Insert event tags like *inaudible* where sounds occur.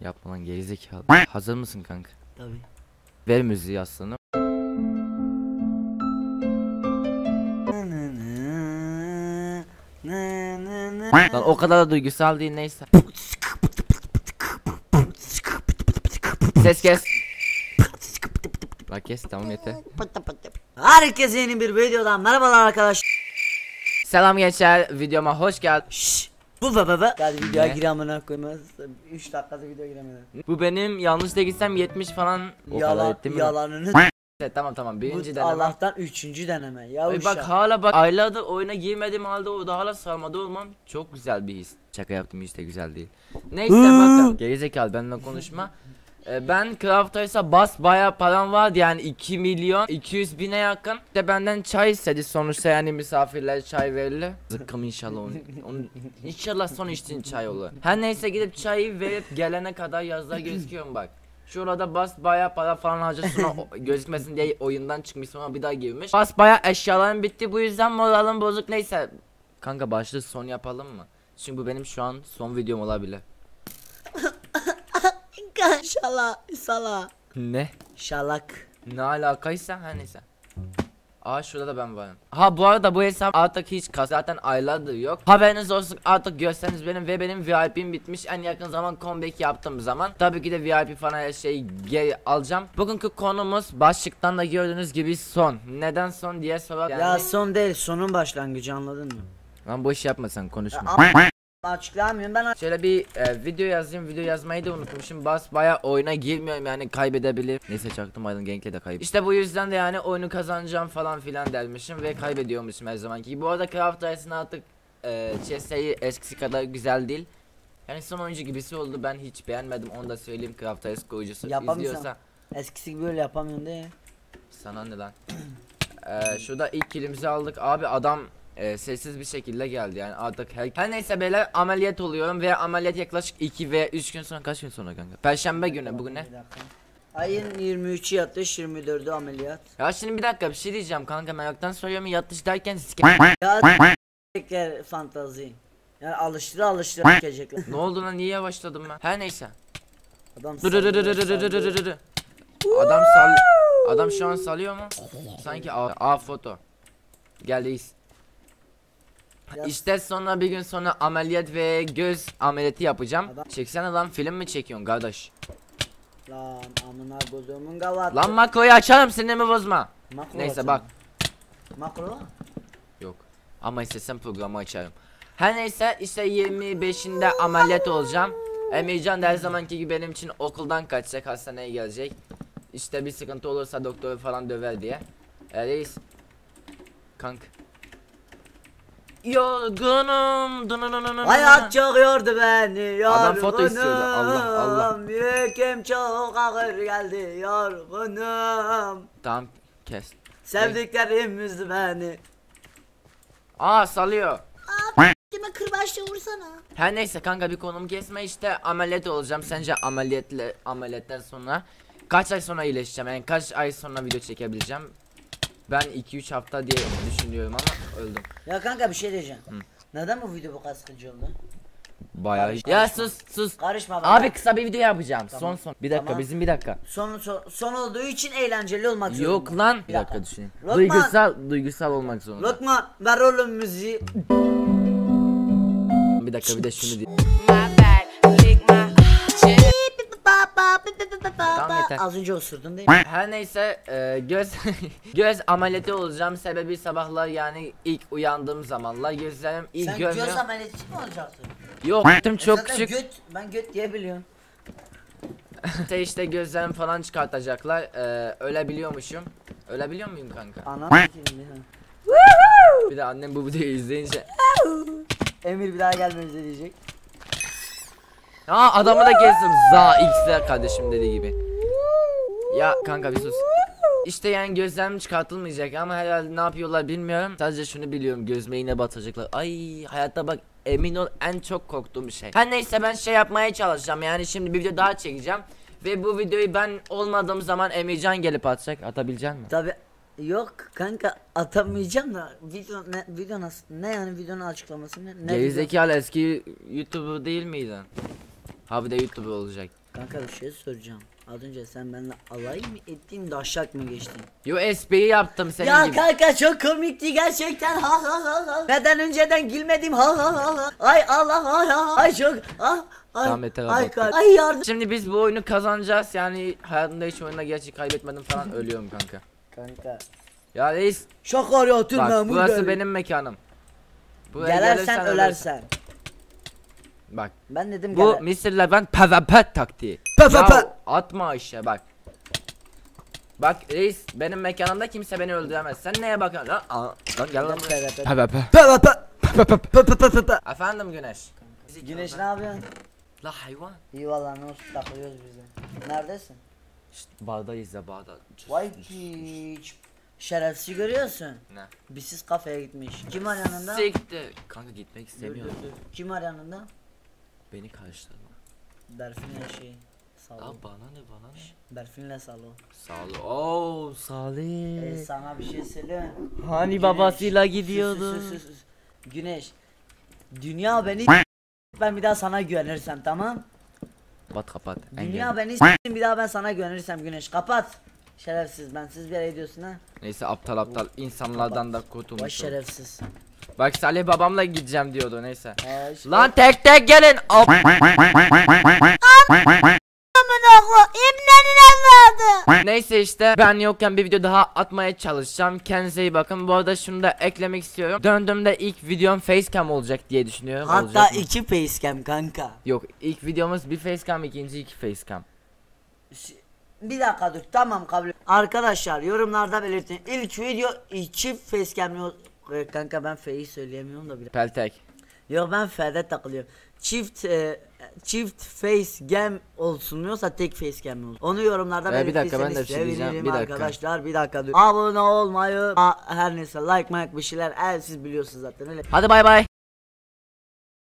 Yapma lan gerizekalı. Hazır mısın kanka? Tabii. Ver müziği aslanım. Lan o kadar da duygusal değil neyse. Ses kes. Bak kes tamam yeter. Herkese yeni bir videodan merhabalar arkadaşlar. Selam gençler videoma hoş geldin. Bu be be. Hadi videoya Ne? gir amına koymaz. 3 dakikada video giremedim. Bu benim yanlış da gitsem 70 falan o kadar Yalan, etti mi? yalanını Evet, tamam tamam birinci Bu deneme. Allah'tan 3. deneme. Ya Ay bak hala bak aylardır oyuna girmediğim halde o da hala sarmada olmam çok güzel bir his. Şaka yaptım hiç de güzel değil. Neyse bakın gerizekalı benimle konuşma. Ee, ben Craft'a bas bayağı param vardı yani 2 milyon 200 bine yakın. De benden çay istedi sonuçta yani misafirler çay verilir. Zıkkım inşallah onu, onu inşallah son içtiğin çay olur. Her neyse gidip çayı verip gelene kadar yazılar gözüküyorum bak. Şurada bas bayağı para falan o- gözükmesin diye oyundan çıkmış sonra bir daha girmiş. Bas bayağı eşyalarım bitti bu yüzden moralim bozuk neyse. Kanka başlığı son yapalım mı? Çünkü bu benim şu an son videom olabilir. *laughs* İnşallah. İnşallah. Ne? Şalak. Ne alakaysa her neyse. Aa şurada da ben varım. Ha bu arada bu hesap artık hiç kas zaten aylardır yok. Haberiniz olsun artık görseniz benim ve benim VIP'm bitmiş. En yakın zaman comeback yaptığım zaman tabii ki de VIP falan her şeyi geri alacağım. Bugünkü konumuz başlıktan da gördüğünüz gibi son. Neden son diye sorar. Yani, Ya son değil sonun başlangıcı anladın mı? Lan boş yapma sen konuşma. Açıklamıyorum ben Şöyle bir e, video yazayım. Video yazmayı da unutmuşum. Bas baya oyuna girmiyorum yani kaybedebilir. Neyse çaktım aydın Genk'le de kayıp. İşte bu yüzden de yani oyunu kazanacağım falan filan dermişim ve kaybediyormuşum her zamanki gibi. Bu arada Craft Rice'ın artık e, chest'i eskisi kadar güzel değil. Yani son oyuncu gibisi oldu. Ben hiç beğenmedim. Onu da söyleyeyim Craft Rice koyucusu izliyorsa. eskisi gibi böyle yapamıyorsun değil. Sana ne lan? Ee, *clears throat* şurada ilk kilimizi aldık. Abi adam e, sessiz bir şekilde geldi yani artık her... her neyse beyler ameliyat oluyorum ve ameliyat yaklaşık 2 ve 3 gün sonra kaç gün sonra kanka? Perşembe günü bugün ne? Ayın 23'ü yatış 24'ü ameliyat. Ya şimdi bir dakika bir şey diyeceğim kanka meraktan soruyorum yatış derken sike... Ya tekrar fantazi. Yani alıştıra alıştıra sikecekler. ne oldu lan niye yavaşladım ben? Her neyse. Adam Dur dur dur dur dur dur dur. Adam sal... Adam şu an salıyor mu? Sanki A, A foto. Geldeyiz. Ya- İşte sonra bir gün sonra ameliyat ve göz ameliyatı yapacağım. Adam- Çeksene lan film mi çekiyorsun kardeş? Lan amına koduğumun gavatı. Lan makroyu açarım sinirimi bozma. Makro Neyse açalım. bak. Makro? Yok. Ama istesem programı açarım. Her neyse işte 25'inde ameliyat olacağım. Emircan da her zamanki gibi benim için okuldan kaçacak hastaneye gelecek. İşte bir sıkıntı olursa doktoru falan döver diye. E, reis. Kank. Yorgunum. dunununununun. Hayat çok yordu beni Adam foto istiyordu. Allah, Allah. yorgunum. Yüküm çok ağır geldi yorgunum. Tamam kes. Sevdiklerim üzdü beni. Aa salıyor. Kime kırbaçla vursana. Her neyse kanka bir konum kesme işte ameliyat olacağım. Sence ameliyatle ameliyatten sonra kaç ay sonra iyileşeceğim? Yani kaç ay sonra video çekebileceğim? Ben 2-3 hafta diye düşünüyorum ama öldüm. Ya kanka bir şey diyeceğim. Neden bu video bu kadar sıkıcı oldu? Bayağı. Karışma, Ya karışma. sus sus. Karışma bak. Abi kısa bir video yapacağım. Tamam. Son son. Bir dakika Tamam. bizim bir dakika. Son, son, son olduğu için eğlenceli olmak zorunda. Yok lan. Bir Bir dakika düşüneyim. Lokman. Duygusal duygusal olmak zorunda. Lokman ver oğlum müziği. Bir dakika bir de şunu diyeyim. my back, lick my chest. Tamam, yeter. Az önce osurdun değil mi? Her neyse e, göz *laughs* göz ameliyatı olacağım. Sebebi sabahlar yani ilk uyandığım zamanlar gözlerim ilk Sen görmüyor. göz ameliyatı mı olacaksın? Yok tüm çok Zaten küçük. Göt, ben göt diye biliyorum. *laughs* İşte işte gözlerimi falan çıkartacaklar. Ee, ölebiliyormuşum. Ölebiliyor muyum kanka? Anam ya. Bir de annem bu videoyu izleyince. Emir bir daha gelmemize diyecek. Aa adamı da kestim. Za X'ler kardeşim dediği gibi. Ya kanka bir sus. İşte yani gözlerim çıkartılmayacak ama herhalde ne yapıyorlar bilmiyorum. Sadece şunu biliyorum gözüme yine batacaklar. Ay hayatta bak emin ol en çok korktuğum şey. Her neyse ben şey yapmaya çalışacağım yani şimdi bir video daha çekeceğim. Ve bu videoyu ben olmadığım zaman Emircan gelip atacak. Atabilecek mi? Tabi Yok kanka atamayacağım da video ne video nasıl ne yani videonun açıklaması ne? ne? Gerizekalı eski YouTuber değil miydin? Ha bir de YouTuber olacak. Kanka bir şey soracağım. Az önce sen benimle alay mı ettin de aşak mı geçtin? Yo espri yaptım senin ya gibi. kanka çok komikti gerçekten ha ha ha ha. Neden önceden gülmedim ha ha ha ha. Ay Allah ay ha ay çok ah ay Tamam, yeter, ay, kanka. ay yardım. Şimdi biz bu oyunu kazanacağız yani hayatımda hiç oyunda gerçek kaybetmedim falan ölüyorum kanka. Kanka. Ya reis Şaka arıyordun bak memur burası bey. benim mekanım. Buraya Gelersen gelirsen ölersen. Bak Ben dedim bu geler. Mr. Levent PvP taktiği. Pe. Atma işte bak. Bak reis benim mekanımda kimse beni öldüremez. Sen neye bakıyorsun lan? Aa, lan gel lan buraya. Efendim Güneş. Güneş ne yapıyorsun? La hayvan. İyi valla ne olsun takılıyoruz biz de. Neredesin? İşte bağdayız ya bağda. Vay piç. Şerefsiz görüyorsun. Ne? Bizsiz kafeye gitmiş. Kim var yanında? Siktir. Kanka gitmek istemiyorum. Kim var yanında? Beni karşılama. Berfin'le şey. Salo. Aa bana ne bana ne? Berfin'le Salo. Sağ ol. Oo Salih. Ee, sana bir şey söyleyeyim. mi? Hani Güneş. babasıyla Sus, gidiyordu. sus, sus, sus. Güneş. Dünya beni ben bir daha sana güvenirsem tamam. Kapat kapat. Dünya Engel. beni bir daha ben sana güvenirsem Güneş kapat. Şerefsiz ben siz bir yere gidiyorsun ha. Neyse aptal aptal insanlardan da Vay kurtulmuş oldum. şerefsiz. Bak Salih babamla gideceğim diyordu neyse. Aa, işte- Lan tek tek gelin. Hop. Neyse işte ben yokken bir video daha atmaya çalışacağım. Kendinize iyi bakın. Bu arada şunu da eklemek istiyorum. Döndüğümde ilk videom facecam olacak diye düşünüyorum. Hatta Olacak mı? iki facecam kanka. Yok ilk videomuz bir facecam ikinci iki facecam. Ş- Bir dakika dur tamam kabul. Arkadaşlar yorumlarda belirtin. İlk video iki facecam yok. Ee, Kanka ben F'yi söyleyemiyorum da bir. Peltek. Yok ben F'de takılıyorum. Çift e, çift face game olsun yoksa tek face game olsun. Onu yorumlarda Ee, bir dakika, ben de bir şey diyeceğim, bir dakika. arkadaşlar. Bir dakika. Abone olmayı, her neyse like like bir şeyler. El siz biliyorsunuz zaten öyle. Hadi bay bay.